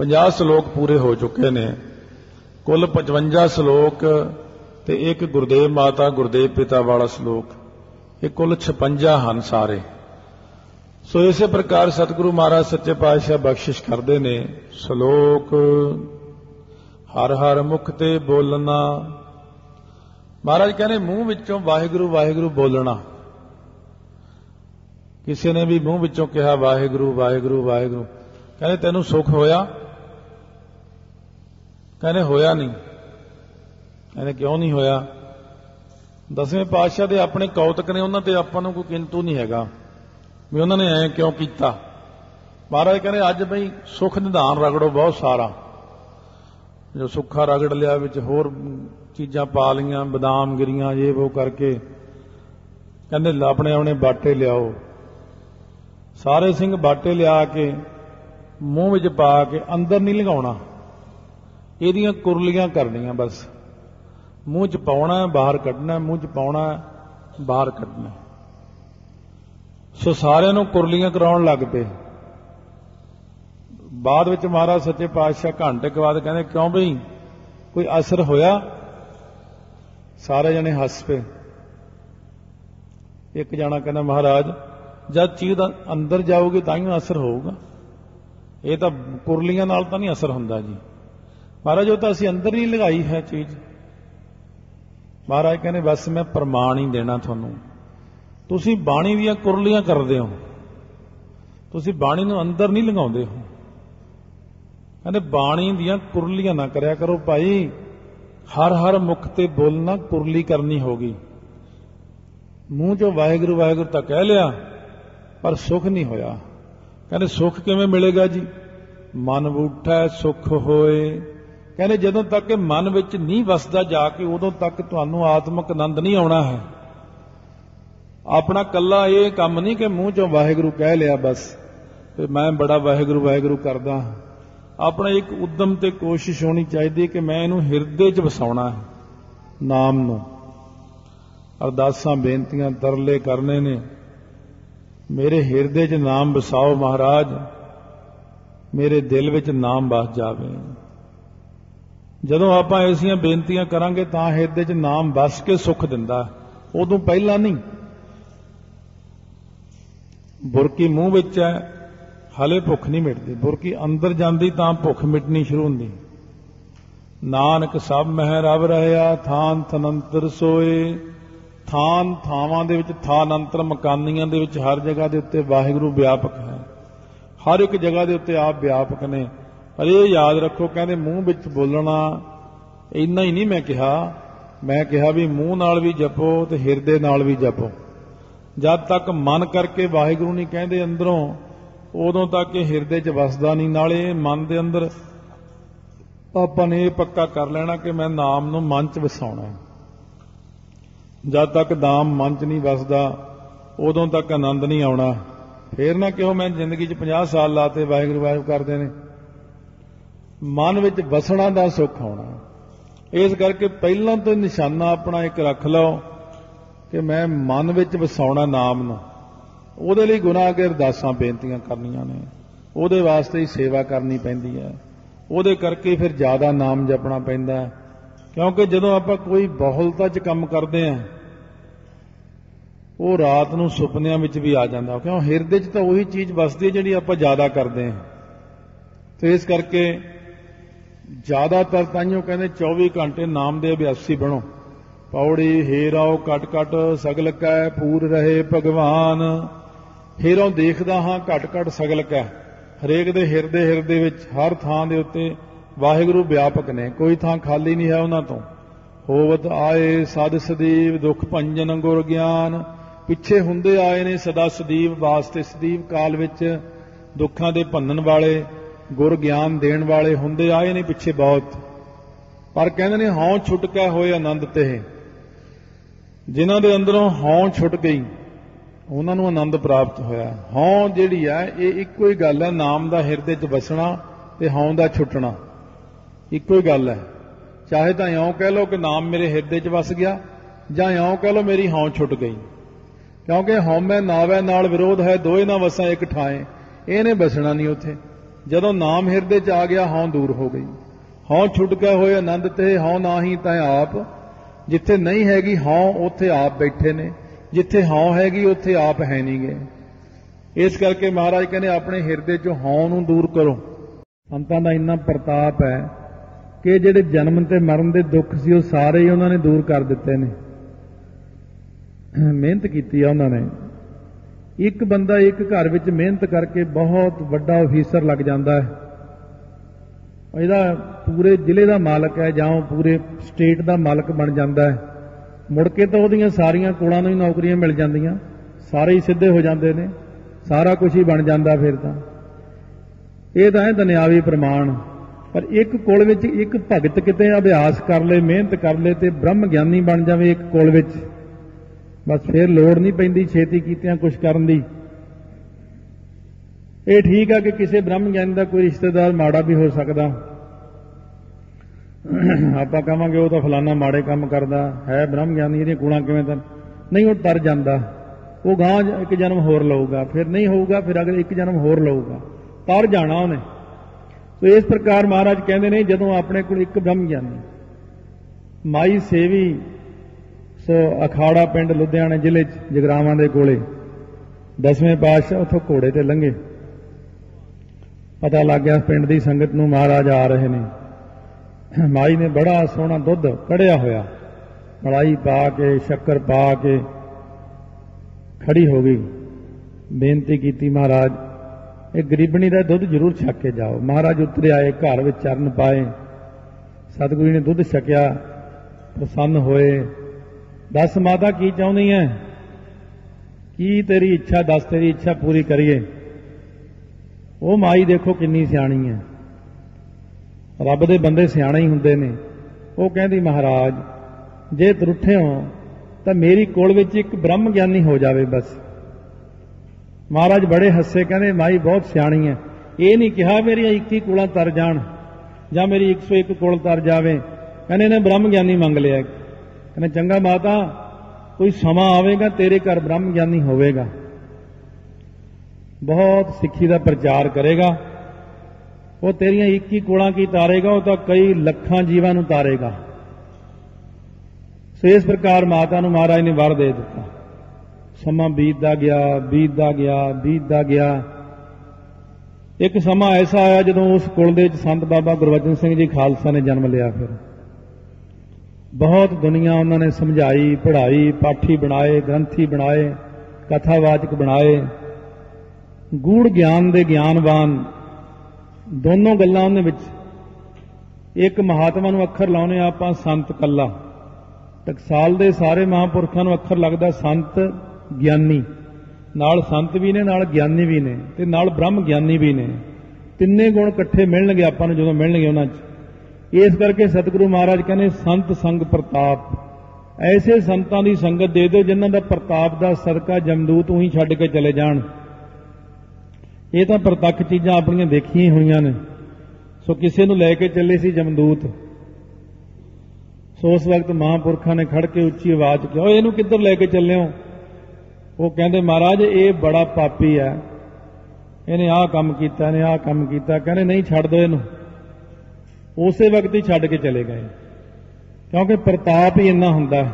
50 ਸ਼ਲੋਕ ਪੂਰੇ ਹੋ ਚੁੱਕੇ ਨੇ। ਕੁੱਲ 55 ਸ਼ਲੋਕ ਤੇ ਇੱਕ ਗੁਰਦੇਵ ਮਾਤਾ, ਗੁਰਦੇਵ ਪਿਤਾ ਵਾਲਾ ਸ਼ਲੋਕ। ਇਹ ਕੁੱਲ 56 ਹਨ ਸਾਰੇ। ਸੋ ਇਸੇ ਪ੍ਰਕਾਰ ਸਤਿਗੁਰੂ ਮਹਾਰਾਜ ਸੱਚੇ ਪਾਤਸ਼ਾਹ ਬਖਸ਼ਿਸ਼ ਕਰਦੇ ਨੇ। ਸ਼ਲੋਕ, ਹਰ ਹਰ ਮੁਖ ਤੇ ਬੋਲਣਾ। ਮਹਾਰਾਜ ਕਹਿੰਦੇ, ਮੂੰਹ ਵਿੱਚੋਂ ਵਾਹਿਗੁਰੂ ਵਾਹਿਗੁਰੂ ਬੋਲਣਾ। ਕਿਸੇ ਨੇ ਵੀ ਮੂੰਹ ਵਿੱਚੋਂ ਕਿਹਾ, ਵਾਹਿਗੁਰੂ ਵਾਹਿਗੁਰੂ ਵਾਹਿਗੁਰੂ। ਕਹਿੰਦੇ, ਤੈਨੂੰ ਸੁਖ ਹੋਇਆ? ਕਹਿੰਦੇ ਹੋਇਆ ਨਹੀਂ। ਕਹਿੰਦੇ ਕਿਉਂ ਨਹੀਂ ਹੋਇਆ? ਦਸਵੇਂ ਪਾਤਸ਼ਾਹ ਦੇ ਆਪਣੇ ਕੌਤਕ ਨੇ ਉਹਨਾਂ ਤੇ ਆਪਾਂ ਨੂੰ ਕੋਈ ਕਿੰਤੂ ਨਹੀਂ ਹੈਗਾ। ਵੀ ਉਹਨਾਂ ਨੇ ਐ ਕਿਉਂ ਕੀਤਾ? ਮਹਾਰਾਜ ਕਹਿੰਦੇ, ਅੱਜ ਬਈ ਸੁਖ ਨਿਧਾਨ ਰਗੜੋ, ਬਹੁਤ ਸਾਰਾ। ਜੋ ਸੁੱਖਾ ਰਗੜ ਲਿਆ, ਵਿੱਚ ਹੋਰ ਚੀਜ਼ਾਂ ਪਾ ਲੀਆਂ ਬਦਾਮ ਗਿਰੀਆਂ, ਇਹ ਉਹ ਕਰਕੇ। ਕਹਿੰਦੇ, ਆਪਣੇ ਆਪਣੇ ਬਾਟੇ ਲਿਆਓ। ਸਾਰੇ ਸਿੰਘ ਬਾਟੇ ਲਿਆ ਕੇ, ਮੂੰਹ ਵਿੱਚ ਪਾ ਕੇ ਅੰਦਰ ਨਹੀਂ ਲਗਾਉਣਾ ਇਹਦੀਆਂ ਕੁਰਲੀਆਂ ਕਰਨੀਆਂ ਬਸ। ਮੂੰਹ 'ਚ ਪਾਉਣਾ, ਬਾਹਰ ਕੱਢਣਾ, ਮੂੰਹ 'ਚ ਪਾਉਣਾ, ਬਾਹਰ ਕੱਢਣਾ। ਸੋ ਸਾਰਿਆਂ ਨੂੰ ਕੁਰਲੀਆਂ ਕਰਾਉਣ ਲੱਗ ਪਏ। ਬਾਅਦ ਵਿੱਚ ਮਹਾਰਾਜ ਸੱਚੇ ਪਾਤਸ਼ਾਹ ਘੰਟੇ ਕੁ ਬਾਅਦ ਕਹਿੰਦੇ, ਕਿਉਂ ਬਈ? ਕੋਈ ਅਸਰ ਹੋਇਆ? ਸਾਰੇ ਜਣੇ ਹੱਸ ਪਏ। ਇੱਕ ਜਣਾ ਕਹਿੰਦਾ, ਮਹਾਰਾਜ, ਜਦ ਚੀਜ਼ ਦਾ ਅੰਦਰ ਜਾਊਗੀ ਤਾਂ ਹੀ ਅਸਰ ਹੋਊਗਾ। ਇਹ ਤਾਂ ਕੁਰਲੀਆਂ ਨਾਲ ਤਾਂ ਨਹੀਂ ਅਸਰ ਹੁੰਦਾ ਜੀ। ਮਹਾਰਾਜ, ਉਹ ਤਾਂ ਅਸੀਂ ਅੰਦਰ ਨਹੀਂ ਲਗਾਈ ਹੈ ਚੀਜ਼। ਮਹਾਰਾਜ ਕਹਿੰਦੇ, ਬਸ ਮੈਂ ਪ੍ਰਮਾਣ ਹੀ ਦੇਣਾ ਤੁਹਾਨੂੰ। ਤੁਸੀਂ ਬਾਣੀ ਦੀਆਂ ਕੁਰਲੀਆਂ ਕਰਦੇ ਹੋ। ਤੁਸੀਂ ਬਾਣੀ ਨੂੰ ਅੰਦਰ ਨਹੀਂ ਲਗਾਉਂਦੇ ਹੋ। ਕਹਿੰਦੇ, ਬਾਣੀ ਦੀਆਂ ਕੁਰਲੀਆਂ ਨਾ ਕਰਿਆ ਕਰੋ ਭਾਈ। ਹਰ ਹਰ ਮੁਖ ਤੇ ਬੋਲਣਾ ਕੁਰਲੀ ਕਰਨੀ ਹੋਗੀ ਮੂੰਹ ਚੋਂ ਵਾਹਿਗੁਰੂ ਵਾਹਿਗੁਰੂ ਤਾਂ ਕਹਿ ਲਿਆ, ਪਰ ਸੁਖ ਨਹੀਂ ਹੋਇਆ। ਕਹਿੰਦੇ, ਸੁਖ ਕਿਵੇਂ ਮਿਲੇਗਾ ਜੀ? ਮਨ ਬੂਠਾ, ਸੁਖ ਹੋਏ। ਕਹਿੰਦੇ ਜਦੋਂ ਤੱਕ ਮਨ ਵਿੱਚ ਨਹੀਂ ਵਸਦਾ ਜਾ ਕੇ ਉਦੋਂ ਤੱਕ ਤੁਹਾਨੂੰ ਆਤਮਿਕ ਆਨੰਦ ਨਹੀਂ ਆਉਣਾ ਹੈ। ਆਪਣਾ ਕੱਲਾ ਇਹ ਕੰਮ ਨਹੀਂ ਕਿ ਮੂੰਹ ਚੋਂ ਵਾਹਿਗੁਰੂ ਕਹਿ ਲਿਆ ਬਸ, ਤੇ ਮੈਂ ਬੜਾ ਵਾਹਿਗੁਰੂ ਵਾਹਿਗੁਰੂ ਕਰਦਾ ਹਾਂ। ਆਪਣਾ ਇੱਕ ਉਦਮ ਤੇ ਕੋਸ਼ਿਸ਼ ਹੋਣੀ ਚਾਹੀਦੀ ਕਿ ਮੈਂ ਇਹਨੂੰ ਹਿਰਦੇ 'ਚ ਵਸਾਉਣਾ ਹੈ, ਨਾਮ ਨੂੰ। ਅਰਦਾਸਾਂ, ਬੇਨਤੀਆਂ ਤਰਲੇ ਕਰਨੇ ਨੇ। ਮੇਰੇ ਹਿਰਦੇ 'ਚ ਨਾਮ ਵਸਾਓ ਮਹਾਰਾਜ, ਮੇਰੇ ਦਿਲ ਵਿੱਚ ਨਾਮ ਵਸ ਜਾਵੇ। ਜਦੋਂ ਆਪਾਂ ਐਸੀਆਂ ਬੇਨਤੀਆਂ ਕਰਾਂਗੇ ਤਾਂ ਹਿਰਦੇ 'ਚ ਨਾਮ ਵਸ ਕੇ ਸੁੱਖ ਦਿੰਦਾ। ਉਦੋਂ ਪਹਿਲਾਂ ਨਹੀਂ। ਬੁਰਕੀ ਮੂੰਹ ਵਿੱਚ ਹੈ, ਹਲੇ ਭੁੱਖ ਨਹੀਂ ਮਿਟਦੀ। ਬੁਰਕੀ ਅੰਦਰ ਜਾਂਦੀ ਤਾਂ ਭੁੱਖ ਮਿਟਣੀ ਸ਼ੁਰੂ ਹੁੰਦੀ। ਨਾਨਕ ਸਭ ਮਹਿ ਰਵ ਰਹਿਆ ਥਾਨ ਥਨੰਤਰ ਸੋਏ। ਥਾਨ ਥਾਵਾਂ ਦੇ ਵਿੱਚ ਥਾਨ ਅੰਤਰ ਮਕਾਨੀਆਂ ਦੇ ਵਿੱਚ ਹਰ ਜਗ੍ਹਾ ਦੇ ਉੱਤੇ ਵਾਹਿਗੁਰੂ ਵਿਆਪਕ ਹੈ। ਹਰ ਇੱਕ ਜਗ੍ਹਾ ਦੇ ਉੱਤੇ ਆਪ ਵਿਆਪਕ ਨੇ। ਪਰ ਇਹ ਯਾਦ ਰੱਖੋ, ਕਹਿੰਦੇ ਮੂੰਹ ਵਿੱਚ ਬੋਲਣਾ, ਇੰਨਾ ਹੀ ਨਹੀਂ ਮੈਂ ਕਿਹਾ। ਮੈਂ ਕਿਹਾ ਵੀ ਮੂੰਹ ਨਾਲ ਵੀ ਜਪੋ ਤੇ ਹਿਰਦੇ ਨਾਲ ਵੀ ਜਪੋ। ਜਦ ਤੱਕ ਮਨ ਕਰਕੇ ਵਾਹਿਗੁਰੂ ਨਹੀਂ ਕਹਿੰਦੇ ਅੰਦਰੋਂ, ਉਦੋਂ ਤੱਕ ਇਹ ਹਿਰਦੇ 'ਚ ਵਸਦਾ ਨਹੀਂ। ਨਾਲੇ ਮਨ ਦੇ ਅੰਦਰ ਆਪਾਂ ਨੇ ਇਹ ਪੱਕਾ ਕਰ ਲੈਣਾ ਕਿ ਮੈਂ ਨਾਮ ਨੂੰ ਮਨ 'ਚ ਵਸਾਉਣਾ ਹੈ। ਜਦ ਤੱਕ ਨਾਮ ਮਨ 'ਚ ਨਹੀਂ ਵਸਦਾ, ਉਦੋਂ ਤੱਕ ਆਨੰਦ ਨਹੀਂ ਆਉਣਾ। ਫੇਰ ਨਾ ਕਿਉਂ ਮੈਂ ਜ਼ਿੰਦਗੀ 'ਚ 50 ਸਾਲ ਲਾਤੇ, ਵਾਹਿਗੁਰੂ ਵਾਹਿਗੁਰੂ ਕਰਦੇ ਨੇ। ਮਨ ਵਿੱਚ ਵਸਣਾ ਦਾ ਸੁੱਖ ਆਉਣਾ। ਇਸ ਕਰਕੇ ਪਹਿਲਾਂ ਤੋਂ ਨਿਸ਼ਾਨਾ ਆਪਣਾ ਇੱਕ ਰੱਖ ਲਓ ਕਿ ਮੈਂ ਮਨ ਵਿੱਚ ਵਸਾਉਣਾ ਨਾਮ ਨੂੰ। ਉਹਦੇ ਲਈ ਗੁਨਾਹ ਕੇ ਅਰਦਾਸਾਂ ਬੇਨਤੀਆਂ ਕਰਨੀਆਂ ਨੇ। ਉਹਦੇ ਵਾਸਤੇ ਹੀ ਸੇਵਾ ਕਰਨੀ ਪੈਂਦੀ ਹੈ। ਉਹਦੇ ਕਰਕੇ ਫਿਰ ਜ਼ਿਆਦਾ ਨਾਮ ਜਪਣਾ ਪੈਂਦਾ ਕਿਉਂਕਿ ਜਦੋਂ ਆਪਾਂ ਕੋਈ ਬਹੁਲਤਾ 'ਚ ਕੰਮ ਕਰਦੇ ਆਂ ਉਹ ਰਾਤ ਨੂੰ ਸੁਪਨਿਆਂ ਵਿੱਚ ਵੀ ਆ ਜਾਂਦਾ। ਕਿਉਂ? ਹਿਰਦੇ 'ਚ ਤਾਂ ਉਹੀ ਚੀਜ਼ ਵਸਦੀ ਹੈ ਜਿਹੜੀ ਆਪਾਂ ਜ਼ਿਆਦਾ ਕਰਦੇ ਆਂ ਤੇ ਇਸ ਕਰਕੇ ਜ਼ਿਆਦਾਤਰ ਤਾਈਓ ਕਹਿੰਦੇ 24 ਘੰਟੇ ਨਾਮ ਦੇ ਅਭਿਆਸੀ ਬਣੋ। ਪੌੜੀ, ਹੀਰਾਓ ਕਟ ਕਟ ਸਗਲ ਕੈ, ਪੂਰ ਰਹੇ ਭਗਵਾਨ। ਹੀਰੋਂ ਦੇਖਦਾ ਹਾਂ ਘਟ ਘਟ ਸਗਲ ਕੈ। ਹਰੇਕ ਦੇ ਹਿਰਦੇ ਹਿਰਦੇ ਵਿੱਚ, ਹਰ ਥਾਂ ਦੇ ਉੱਤੇ ਵਾਹਿਗੁਰੂ ਵਿਆਪਕ ਨੇ। ਕੋਈ ਥਾਂ ਖਾਲੀ ਨਹੀਂ ਹੈ ਉਹਨਾਂ ਤੋਂ। ਹੋਵਤ ਆਏ ਸਦ ਸਦੀਵ, ਦੁਖ ਭੰਜਨ ਗੁਰ ਗਿਆਨ। ਪਿੱਛੇ ਹੁੰਦੇ ਆਏ ਨੇ ਸਦਾ ਸਦੀਵ, ਵਾਸਤੇ ਸਦੀਵ ਕਾਲ ਵਿੱਚ ਦੁੱਖਾਂ ਦੇ ਭੰਨਣ ਵਾਲੇ। ਗੁਰ ਗਿਆਨ ਦੇਣ ਵਾਲੇ ਹੁੰਦੇ ਆਏ ਨੇ ਪਿੱਛੇ ਬਹੁਤ। ਪਰ ਕਹਿੰਦੇ ਨੇ ਹੌਂ ਛੁਟਕਾ ਹੋਏ ਆਨੰਦ ਤੇ। ਜਿਨ੍ਹਾਂ ਦੇ ਅੰਦਰੋਂ ਹੌਂ ਛੁੱਟ ਗਈ, ਉਹਨਾਂ ਨੂੰ ਆਨੰਦ ਪ੍ਰਾਪਤ ਹੋਇਆ। ਹੌਂ ਜਿਹੜੀ ਹੈ ਇਹ ਇੱਕੋ ਹੀ ਗੱਲ ਹੈ ਨਾਮ ਦਾ ਹਿਰਦੇ 'ਚ ਵਸਣਾ ਤੇ ਹੌਂ ਦਾ ਛੁੱਟਣਾ। ਇੱਕੋ ਹੀ ਗੱਲ ਹੈ ਚਾਹੇ ਤਾਂ ਇਉਂ ਕਹਿ ਲਓ ਕਿ ਨਾਮ ਮੇਰੇ ਹਿਰਦੇ 'ਚ ਵਸ ਗਿਆ, ਜਾਂ ਇਉਂ ਕਹਿ ਲਓ ਮੇਰੀ ਹੌਂ ਛੁੱਟ ਗਈ। ਕਿਉਂਕਿ ਹਉਮੈ ਨਾਵੈ ਨਾਲ ਵਿਰੋਧ ਹੈ, ਦੋਏ ਨਾ ਵਸਾਂ ਇੱਕ ਠਾਏ। ਇਹਨੇ ਬਸਣਾ ਨਹੀਂ ਉੱਥੇ। ਜਦੋਂ ਨਾਮ ਹਿਰਦੇ ਚ ਆ ਗਿਆ, ਹਉ ਦੂਰ ਹੋ ਗਈ। ਹਉ ਛੁੱਟ ਕੇ ਹੋਏ ਆਨੰਦ ਤੇ, ਹਉ ਨਾਹੀ ਤੈ ਆਪ। ਜਿੱਥੇ ਨਹੀਂ ਹੈਗੀ ਹਉ, ਉੱਥੇ ਆਪ ਬੈਠੇ ਨੇ। ਜਿੱਥੇ ਹਉ ਹੈਗੀ, ਉੱਥੇ ਆਪ ਹੈ ਨਹੀਂ ਗਏ ਇਸ ਕਰਕੇ ਮਹਾਰਾਜ ਕਹਿੰਦੇ, ਆਪਣੇ ਹਿਰਦੇ ਚੋਂ ਹਉ ਨੂੰ ਦੂਰ ਕਰੋ। ਸੰਤਾਂ ਦਾ ਇੰਨਾ ਪ੍ਰਤਾਪ ਹੈ ਕਿ ਜਿਹੜੇ ਜਨਮ ਤੇ ਮਰਨ ਦੇ ਦੁੱਖ ਸੀ, ਉਹ ਸਾਰੇ ਹੀ ਉਹਨਾਂ ਨੇ ਦੂਰ ਕਰ ਦਿੱਤੇ ਨੇ। ਮਿਹਨਤ ਕੀਤੀ ਆ ਉਹਨਾਂ ਨੇ। ਇੱਕ ਬੰਦਾ ਇੱਕ ਘਰ ਵਿੱਚ ਮਿਹਨਤ ਕਰਕੇ ਬਹੁਤ ਵੱਡਾ ਅਫੀਸਰ ਲੱਗ ਜਾਂਦਾ ਹੈ। ਇਹਦਾ ਪੂਰੇ ਜ਼ਿਲ੍ਹੇ ਦਾ ਮਾਲਕ ਹੈ ਜਾਂ ਉਹ ਪੂਰੇ ਸਟੇਟ ਦਾ ਮਾਲਕ ਬਣ ਜਾਂਦਾ ਹੈ। ਮੁੜ ਕੇ ਤਾਂ ਉਹਦੀਆਂ ਸਾਰੀਆਂ ਕੋਲਾਂ ਨੂੰ ਹੀ ਨੌਕਰੀਆਂ ਮਿਲ ਜਾਂਦੀਆਂ। ਸਾਰੇ ਹੀ ਸਿੱਧੇ ਹੋ ਜਾਂਦੇ ਨੇ। ਸਾਰਾ ਕੁਝ ਹੀ ਬਣ ਜਾਂਦਾ ਫਿਰ ਤਾਂ। ਇਹ ਤਾਂ ਹੈ ਦੁਨਿਆਵੀ ਪ੍ਰਮਾਣ। ਪਰ ਇੱਕ ਕੋਲ ਵਿੱਚ ਇੱਕ ਭਗਤ ਕਿਤੇ ਅਭਿਆਸ ਕਰ ਲੇ, ਮਿਹਨਤ ਕਰ ਲੇ ਤੇ ਬ੍ਰਹਮ ਗਿਆਨੀ ਬਣ ਜਾਵੇ ਇੱਕ ਕੋਲ ਵਿੱਚ। ਬਸ ਫਿਰ ਲੋੜ ਨਹੀਂ ਪੈਂਦੀ ਛੇਤੀ ਕੀਤਿਆਂ ਕੁਝ ਕਰਨ ਦੀ। ਇਹ ਠੀਕ ਆ ਕਿ ਕਿਸੇ ਬ੍ਰਹਮ ਗਿਆਨੀ ਦਾ ਕੋਈ ਰਿਸ਼ਤੇਦਾਰ ਮਾੜਾ ਵੀ ਹੋ ਸਕਦਾ। ਆਪਾਂ ਕਹਾਂਗੇ ਉਹ ਤਾਂ ਫਲਾਨਾ ਮਾੜੇ ਕੰਮ ਕਰਦਾ। ਹੈ ਬ੍ਰਹਮ ਗਿਆਨੀ, ਇਹਦੀਆਂ ਗੁਣਾ ਕਿਵੇਂ ਤਾਂ? ਨਹੀਂ, ਉਹ ਤਰ ਜਾਂਦਾ। ਉਹ ਗਾਂ ਇੱਕ ਜਨਮ ਹੋਰ ਲਊਗਾ। ਫਿਰ ਨਹੀਂ ਹੋਊਗਾ, ਫਿਰ ਅਗਲੇ ਇੱਕ ਜਨਮ ਹੋਰ ਲਊਗਾ। ਤਰ ਜਾਣਾ ਉਹਨੇ। ਸੋ ਇਸ ਪ੍ਰਕਾਰ ਮਹਾਰਾਜ ਕਹਿੰਦੇ ਨੇ, ਜਦੋਂ ਆਪਣੇ ਕੋਲ ਇੱਕ ਬ੍ਰਹਮ ਗਿਆਨੀ, ਮਾਈ ਸੇਵੀ ਸੋ ਅਖਾੜਾ ਪਿੰਡ ਲੁਧਿਆਣੇ ਜ਼ਿਲ੍ਹੇ ਚ, ਜਗਰਾਵਾਂ ਦੇ ਕੋਲੇ। ਦਸਵੇਂ ਪਾਤਸ਼ਾਹ ਉਥੋਂ ਘੋੜੇ ਤੇ ਲੰਘੇ। ਪਤਾ ਲੱਗ ਗਿਆ ਪਿੰਡ ਦੀ ਸੰਗਤ ਨੂੰ ਮਹਾਰਾਜ ਆ ਰਹੇ ਨੇ। ਮਾਈ ਨੇ ਬੜਾ ਸੋਹਣਾ ਦੁੱਧ ਕੜਿਆ ਹੋਇਆ। ਮਲਾਈ ਪਾ ਕੇ, ਸ਼ੱਕਰ ਪਾ ਕੇ ਖੜੀ ਹੋ ਗਈ। ਬੇਨਤੀ ਕੀਤੀ ਮਹਾਰਾਜ, ਇਹ ਗਰੀਬਣੀ ਦਾ ਦੁੱਧ ਜ਼ਰੂਰ ਛੱਕ ਕੇ ਜਾਓ। ਮਹਾਰਾਜ ਉਤਰੇ ਆਏ ਘਰ ਵਿੱਚ ਚਰਨ ਪਾਏ। ਸਤਿਗੁਰੂ ਨੇ ਦੁੱਧ ਛਕਿਆ, ਪ੍ਰਸੰਨ ਹੋਏ। ਦੱਸ ਮਾਤਾ, ਕੀ ਚਾਹੁੰਦੀ ਹੈ ਕੀ ਤੇਰੀ ਇੱਛਾ, ਦੱਸ ਤੇਰੀ ਇੱਛਾ ਪੂਰੀ ਕਰੀਏ। ਉਹ ਮਾਈ ਦੇਖੋ ਕਿੰਨੀ ਸਿਆਣੀ ਹੈ ਰੱਬ ਦੇ ਬੰਦੇ ਸਿਆਣੇ ਹੀ ਹੁੰਦੇ ਨੇ। ਉਹ ਕਹਿੰਦੀ, ਮਹਾਰਾਜ, ਜੇ ਤਰੁੱਠੇ ਹੋ, ਤਾਂ ਮੇਰੀ ਕੋਲ ਵਿੱਚ ਇੱਕ ਬ੍ਰਹਮ ਗਿਆਨੀ ਹੋ ਜਾਵੇ ਬਸ। ਮਹਾਰਾਜ ਬੜੇ ਹੱਸੇ, ਕਹਿੰਦੇ, ਮਾਈ ਬਹੁਤ ਸਿਆਣੀ ਹੈ ਇਹ ਨਹੀਂ ਕਿਹਾ ਮੇਰੀਆਂ 21 ਕੋਲਾਂ ਤਰ ਜਾਣ ਜਾਂ ਮੇਰੀ 101 ਕੋਲ ਤਰ ਜਾਵੇ। ਕਹਿੰਦੇ ਨੇ ਬ੍ਰਹਮ ਗਿਆਨੀ ਮੰਗ ਲਿਆ। ਕਹਿੰਦੇ, ਚੰਗਾ ਮਾਤਾ, ਕੋਈ ਸਮਾਂ ਆਵੇਗਾ, ਤੇਰੇ ਘਰ ਬ੍ਰਹਮ ਗਿਆਨੀ ਹੋਵੇਗਾ। ਬਹੁਤ ਸਿੱਖੀ ਦਾ ਪ੍ਰਚਾਰ ਕਰੇਗਾ। ਉਹ ਤੇਰੀਆਂ 21 ਕੋਲਾਂ ਕੀ ਤਾਰੇਗਾ, ਉਹ ਤਾਂ ਕਈ ਲੱਖਾਂ ਜੀਵਾਂ ਨੂੰ ਤਾਰੇਗਾ। ਸੋ ਇਸ ਪ੍ਰਕਾਰ ਮਾਤਾ ਨੂੰ ਮਹਾਰਾਜ ਨੇ ਵਰ ਦੇ ਦਿੱਤਾ। ਸਮਾਂ ਬੀਤਦਾ ਗਿਆ ਬੀਤਦਾ ਗਿਆ ਬੀਤਦਾ ਗਿਆ। ਇੱਕ ਸਮਾਂ ਐਸਾ ਆਇਆ ਜਦੋਂ ਉਸ ਕੁਲ ਦੇ ਵਿੱਚ ਸੰਤ ਬਾਬਾ ਗੁਰਵਚਨ ਸਿੰਘ ਜੀ ਖਾਲਸਾ ਨੇ ਜਨਮ ਲਿਆ ਫਿਰ। ਬਹੁਤ ਦੁਨੀਆ ਉਹਨਾਂ ਨੇ ਸਮਝਾਈ, ਪੜ੍ਹਾਈ, ਪਾਠੀ ਬਣਾਏ, ਗ੍ਰੰਥੀ ਬਣਾਏ, ਕਥਾਵਾਚਕ ਬਣਾਏ। ਗੂੜ ਗਿਆਨ ਦੇ ਗਿਆਨਵਾਨ ਦੋਨੋਂ ਗੱਲਾਂ ਉਹਦੇ ਵਿੱਚ। ਇੱਕ ਮਹਾਤਮਾ ਨੂੰ ਅੱਖਰ ਲਾਉਨੇ ਆਪਾਂ ਸੰਤ ਕੱਲਾ। ਟਕਸਾਲ ਦੇ ਸਾਰੇ ਮਹਾਂਪੁਰਖਾਂ ਨੂੰ ਅੱਖਰ ਲੱਗਦਾ ਸੰਤ ਗਿਆਨੀ। ਨਾਲ ਸੰਤ ਵੀ ਨੇ, ਨਾਲ ਗਿਆਨੀ ਵੀ ਨੇ ਤੇ ਨਾਲ ਬ੍ਰਹਮ ਗਿਆਨੀ ਵੀ ਨੇ। ਤਿੰਨੇ ਗੁਣ ਇਕੱਠੇ ਮਿਲਣਗੇ ਆਪਾਂ ਨੂੰ ਜਦੋਂ ਮਿਲਣਗੇ ਉਹਨਾਂ 'ਚ। ਇਸ ਕਰਕੇ ਸਤਿਗੁਰੂ ਮਹਾਰਾਜ ਕਹਿੰਦੇ, ਸੰਤ ਸੰਗ ਪ੍ਰਤਾਪ। ਐਸੇ ਸੰਤਾਂ ਦੀ ਸੰਗਤ ਦੇ ਦਿਓ ਜਿਨ੍ਹਾਂ ਦਾ ਪ੍ਰਤਾਪ ਦਾ ਸਦਕਾ ਜਮਦੂਤ ਉਹੀ ਛੱਡ ਕੇ ਚਲੇ ਜਾਣ। ਇਹ ਤਾਂ ਪ੍ਰਤੱਖ ਚੀਜ਼ਾਂ ਆਪਣੀਆਂ ਦੇਖੀਆਂ ਹੋਈਆਂ ਨੇ। ਸੋ ਕਿਸੇ ਨੂੰ ਲੈ ਕੇ ਚੱਲੇ ਸੀ ਜਮਦੂਤ। ਸੋ ਉਸ ਵਕਤ ਮਹਾਂਪੁਰਖਾਂ ਨੇ ਖੜ ਕੇ ਉੱਚੀ ਆਵਾਜ਼ ਕਿਹਾ ਓਏ ਇਹਨੂੰ ਕਿੱਧਰ ਲੈ ਕੇ ਚੱਲੇ ਹੋ? ਉਹ ਕਹਿੰਦੇ, ਮਹਾਰਾਜ, ਇਹ ਬੜਾ ਪਾਪੀ ਹੈ। ਇਹਨੇ ਆਹ ਕੰਮ ਕੀਤਾ, ਇਹਨੇ ਆਹ ਕੰਮ ਕੀਤਾ। ਕਹਿੰਦੇ, ਨਹੀਂ, ਛੱਡ ਦਿਓ ਇਹਨੂੰ। ਉਸੇ ਵਕਤ ਹੀ ਛੱਡ ਕੇ ਚਲੇ ਗਏ। ਕਿਉਂਕਿ ਪ੍ਰਤਾਪ ਹੀ ਇੰਨਾ ਹੁੰਦਾ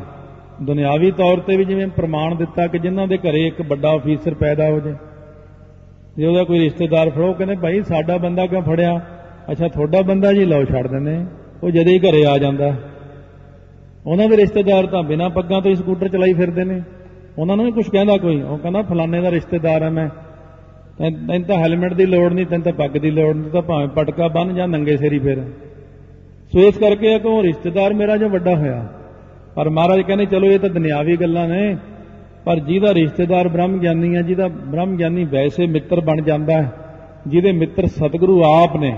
ਦੁਨਿਆਵੀ ਤੌਰ ਤੇ ਵੀ ਜਿਵੇਂ ਪ੍ਰਮਾਣ ਦਿੱਤਾ ਕਿ ਜਿਨ੍ਹਾਂ ਦੇ ਘਰੇ ਇੱਕ ਵੱਡਾ ਅਫੀਸਰ ਪੈਦਾ ਹੋ ਜਾਏ। ਜੇ ਉਹਦਾ ਕੋਈ ਰਿਸ਼ਤੇਦਾਰ ਫੜੋ ਕਹਿੰਦੇ, ਭਾਈ, ਸਾਡਾ ਬੰਦਾ ਕਿਉਂ ਫੜਿਆ? ਅੱਛਾ, ਤੁਹਾਡਾ ਬੰਦਾ ਜੀ, ਲਓ, ਛੱਡ ਦਿੰਦੇ ਉਹ ਜਦੇ ਹੀ ਘਰੇ ਆ ਜਾਂਦਾ ਉਹਨਾਂ ਦੇ ਰਿਸ਼ਤੇਦਾਰ ਤਾਂ ਬਿਨਾਂ ਪੱਗਾਂ ਤੋਂ ਹੀ ਸਕੂਟਰ ਚਲਾਈ ਫਿਰਦੇ ਨੇ। ਉਹਨਾਂ ਨੂੰ ਵੀ ਕੁਝ ਕਹਿੰਦਾ ਕੋਈ? ਉਹ ਕਹਿੰਦਾ, ਫਲਾਣੇ ਦਾ ਰਿਸ਼ਤੇਦਾਰ ਹੈ ਮੈਂ। ਤੈਨੂੰ ਤਾਂ ਹੈਲਮਟ ਦੀ ਲੋੜ ਨਹੀਂ, ਤੈਨੂੰ ਤਾਂ ਪੱਗ ਦੀ ਲੋੜ ਨਹੀਂ ਤਾਂ ਭਾਵੇਂ ਪਟਕਾ ਬੰਨ ਜਾਂ ਨੰਗੇ ਸੇਰੀ ਫਿਰ। ਸੋ ਇਸ ਕਰਕੇ ਆ ਕਿ ਰਿਸ਼ਤੇਦਾਰ ਮੇਰਾ ਜੋ ਵੱਡਾ ਹੋਇਆ। ਪਰ ਮਹਾਰਾਜ ਕਹਿੰਦੇ, ਚਲੋ, ਇਹ ਤਾਂ ਦੁਨਿਆਵੀ ਗੱਲਾਂ ਨੇ, ਪਰ ਜਿਹਦਾ ਰਿਸ਼ਤੇਦਾਰ ਬ੍ਰਹਮ ਗਿਆਨੀ ਹੈ ਜਿਹਦਾ ਬ੍ਰਹਮ ਗਿਆਨੀ ਵੈਸੇ ਮਿੱਤਰ ਬਣ ਜਾਂਦਾ ਹੈ, ਜਿਹਦੇ ਮਿੱਤਰ ਸਤਿਗੁਰੂ ਆਪ ਨੇ,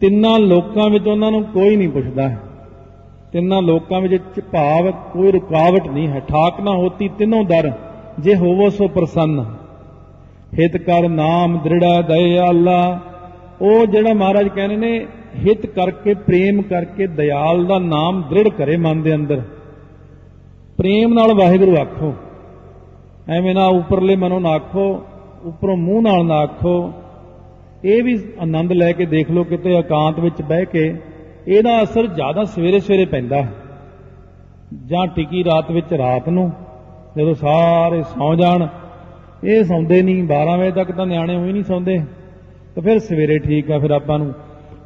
ਤਿੰਨਾਂ ਲੋਕਾਂ ਵਿੱਚ ਉਹਨਾਂ ਨੂੰ ਕੋਈ ਨਹੀਂ ਪੁੱਛਦਾ ਤਿੰਨਾਂ ਲੋਕਾਂ ਵਿੱਚ ਭਾਵ ਕੋਈ ਰੁਕਾਵਟ ਨਹੀਂ ਹੈ। ਠਾਕ ਨਾ ਹੋਤੀ ਤਿੰਨੋਂ ਦਰ, ਜੇ ਹੋਵੋ ਸੋ ਪ੍ਰਸੰਨ। ਹਿਤ ਕਰ ਨਾਮ ਦ੍ਰਿੜਾ ਦਇ ਉਹ ਜਿਹੜਾ ਮਹਾਰਾਜ ਕਹਿੰਦੇ ਨੇ, ਹਿਤ ਕਰਕੇ, ਪ੍ਰੇਮ ਕਰਕੇ ਦਇਆਲ ਦਾ ਨਾਮ ਦ੍ਰਿੜ ਕਰੇ ਮਨ ਦੇ ਅੰਦਰ। ਪ੍ਰੇਮ ਨਾਲ ਵਾਹਿਗੁਰੂ ਆਖੋ। ਐਵੇਂ ਨਾ ਉੱਪਰਲੇ ਮਨੋਂ ਨਾ ਆਖੋ, ਉੱਪਰੋਂ ਮੂੰਹ ਨਾਲ ਨਾ ਆਖੋ। ਇਹ ਵੀ ਆਨੰਦ ਲੈ ਕੇ ਦੇਖ ਲਓ, ਕਿਤੇ ਇਕਾਂਤ ਵਿੱਚ ਬਹਿ ਕੇ। ਇਹਦਾ ਅਸਰ ਜ਼ਿਆਦਾ ਸਵੇਰੇ ਸਵੇਰੇ ਪੈਂਦਾ ਹੈ। ਜਾਂ ਟਿਕੀ ਰਾਤ ਵਿੱਚ ਰਾਤ ਨੂੰ, ਜਦੋਂ ਸਾਰੇ ਸੌ ਜਾਣ ਇਹ ਸੌਂਦੇ ਨਹੀਂ 12 ਵਜੇ ਤੱਕ ਤਾਂ ਨਿਆਣੇ ਹੋਈ ਨਹੀਂ ਸੌਂਦੇ। ਤਾਂ ਫਿਰ ਸਵੇਰੇ ਠੀਕ ਆ ਫਿਰ ਆਪਾਂ ਨੂੰ।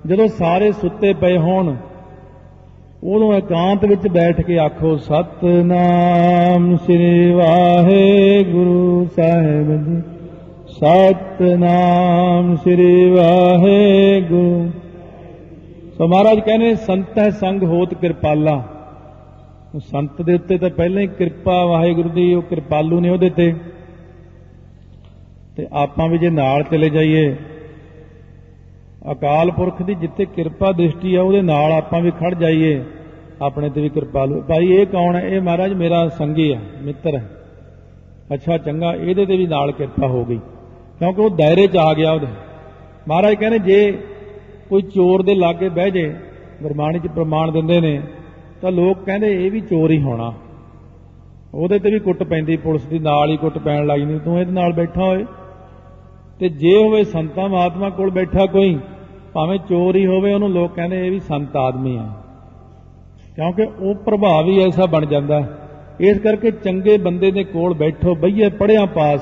ਜਦੋਂ ਸਾਰੇ ਸੁੱਤੇ ਪਏ ਹੋਣ, ਉਦੋਂ ਇਕਾਂਤ ਵਿੱਚ ਬੈਠ ਕੇ ਆਖੋ, ਸਤਨਾਮ ਸ੍ਰੀ ਵਾਹਿਗੁਰੂ ਸਾਹਿਬ ਜੀ। ਸਤਨਾਮ ਸ੍ਰੀ ਵਾਹਿਗੁਰੂ। ਸੋ ਮਹਾਰਾਜ ਕਹਿੰਦੇ, ਸੰਤ ਹੈ ਸੰਗ ਹੋਤ ਕਿਰਪਾਲਾ। ਸੰਤ ਦੇ ਉੱਤੇ ਤਾਂ ਪਹਿਲਾਂ ਹੀ ਕਿਰਪਾ ਵਾਹਿਗੁਰੂ ਦੀ, ਉਹ ਕਿਰਪਾਲੂ ਨੇ ਉਹਦੇ ਤੇ। ਤੇ ਆਪਾਂ ਵੀ ਜੇ ਨਾਲ ਚਲੇ ਜਾਈਏ, ਅਕਾਲ ਪੁਰਖ ਦੀ ਜਿੱਥੇ ਕਿਰਪਾ ਦ੍ਰਿਸ਼ਟੀ ਆ, ਉਹਦੇ ਨਾਲ ਆਪਾਂ ਵੀ ਖੜ ਜਾਈਏ, ਆਪਣੇ ਤੇ ਵੀ ਕਿਰਪਾਲੂ ਭਾਈ ਇਹ ਕੌਣ ਹੈ? ਇਹ ਮਹਾਰਾਜ ਮੇਰਾ ਸੰਗੀ ਆ, ਮਿੱਤਰ ਹੈ। ਅੱਛਾ, ਚੰਗਾ, ਇਹਦੇ ਤੇ ਵੀ ਨਾਲ ਕਿਰਪਾ ਹੋ ਗਈ। ਕਿਉਂਕਿ ਉਹ ਦਾਇਰੇ 'ਚ ਆ ਗਿਆ ਉਹਦੇ। ਮਹਾਰਾਜ ਕਹਿੰਦੇ, ਜੇ ਕੋਈ ਚੋਰ ਦੇ ਲਾਗੇ ਬਹਿ ਜੇ, ਗੁਰਬਾਣੀ 'ਚ ਪ੍ਰਮਾਣ ਦਿੰਦੇ ਨੇ, ਤਾਂ ਲੋਕ ਕਹਿੰਦੇ, ਇਹ ਵੀ ਚੋਰ ਹੀ ਹੋਣਾ। ਉਹਦੇ ਤੇ ਵੀ ਕੁੱਟ ਪੈਂਦੀ, ਪੁਲਿਸ ਦੀ ਨਾਲ ਹੀ ਕੁੱਟ ਪੈਣ ਲੱਗ ਜਾਂਦੀ, ਤੂੰ ਇਹਦੇ ਨਾਲ ਬੈਠਾ ਹੋਏ। ਤੇ ਜੇ ਹੋਵੇ ਸੰਤਾਂ ਮਹਾਤਮਾ ਕੋਲ ਬੈਠਾ ਕੋਈ, ਭਾਵੇਂ ਚੋਰ ਹੀ ਹੋਵੇ, ਉਹਨੂੰ ਲੋਕ ਕਹਿੰਦੇ ਇਹ ਵੀ ਸੰਤ ਆਦਮੀ ਆ। ਕਿਉਂਕਿ ਉਹ ਪ੍ਰਭਾਵ ਹੀ ਐਸਾ ਬਣ ਜਾਂਦਾ। ਇਸ ਕਰਕੇ ਚੰਗੇ ਬੰਦੇ ਦੇ ਕੋਲ ਬੈਠੋ, ਬਈਏ ਪੜਿਆ ਪਾਸ।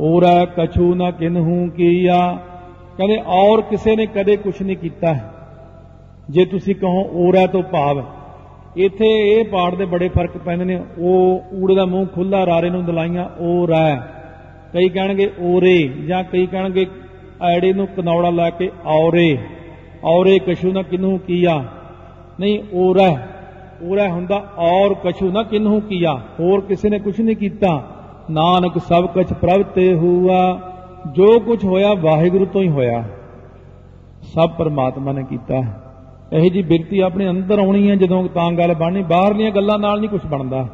ਔਰਾ ਕਛੂ ਨਾ ਕਿਨਹੂ ਕੀਆ। ਕਹਿੰਦੇ ਔਰ ਕਿਸੇ ਨੇ ਕਦੇ ਕੁਝ ਨਹੀਂ ਕੀਤਾ। ਜੇ ਤੁਸੀਂ ਕਹੋ ਔਰਾ ਤੋਂ ਭਾਵ, ਇੱਥੇ ਇਹ ਪਾੜ ਦੇ ਬੜੇ ਫ਼ਰਕ ਪੈਂਦੇ ਨੇ। ਉਹ ਊੜੇ ਦਾ ਮੂੰਹ ਖੁੱਲਾ ਰਾਰੇ ਨੂੰ ਦਲਾਈਆਂ ਔਰਾ ਕਈ ਕਹਿਣਗੇ ਓਰੇ ਜਾਂ ਕਈ ਕਹਿਣਗੇ ਐੜੇ ਨੂੰ ਕਨੌੜਾ ਲਾ ਕੇ ਔਰੇ। ਔਰੇ ਕਸ਼ੂ ਨਾ ਕਿਨਹੂ ਕੀਆ? ਨਹੀਂ, ਓਰਾ। ਓਰਾ ਹੁੰਦਾ ਔਰ ਕਸ਼ੂ ਨਾ ਕਿਨਹੂ ਕੀਆ? ਹੋਰ ਕਿਸੇ ਨੇ ਕੁਝ ਨਹੀਂ ਕੀਤਾ। ਨਾਨਕ ਸਭ ਕੁਝ ਪ੍ਰਭ ਤੇ ਹੁਆ, ਜੋ ਕੁਝ ਹੋਇਆ ਵਾਹਿਗੁਰੂ ਤੋਂ ਹੀ ਹੋਇਆ। ਸਭ ਪਰਮਾਤਮਾ ਨੇ ਕੀਤਾ। ਇਹ ਜੀ ਬਿਰਤੀ ਆਪਣੇ ਅੰਦਰ ਆਉਣੀ ਹੈ ਜਦੋਂ ਤਾਂ ਗੱਲ ਬਣਨੀ, ਬਾਹਰਲੀਆਂ ਗੱਲਾਂ ਨਾਲ ਨਹੀਂ ਕੁਝ ਬਣਦਾ।